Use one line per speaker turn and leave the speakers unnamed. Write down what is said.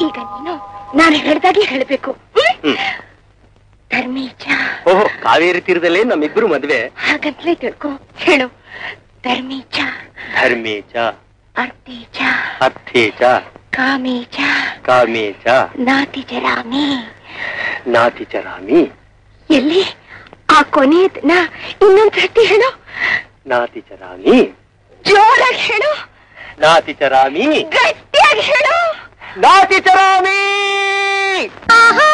ಈಗ ನೀನು ನಾನು ಹೇಳ್ದಾಗೆ ಹೇಳಬೇಕು.
ಧರ್ಮೀಜ.
ಧರ್ಮೀಚ
ಓಹೋ ಕಾವೇರಿ ತೀರದಲ್ಲೇ ನಮ್ಮಿಬ್ರು ಮದ್ವೆ.
ಹಾಗಂತಲೇ ತಿಳ್ಕೊ. ಹೇಳು. ಧರ್ಮೀಚ
ಧರ್ಮೇಚ
ಅರ್ಥೇಚ
ಅರ್ಥೇಚ
ನಾತಿ
ಕಾಮೇಚ
ನಾತಿಚರಾಮಿ
ನಾತಿಚರಾಮಿ
ಎಲ್ಲಿ? ಆ ಕೊನೆಯದನ್ನ ಸರ್ತಿ ಹೇಳು.
ನಾತಿಚರಾಮಿ
ಜೋರಾಗಿ ಹೇಳು.
ನಾತಿಚರಾಮಿ
ಗಟ್ಟಿಯಾಗಿ ಹೇಳು
ನಾತಿಚರಾಮಿ
ಆಹಾ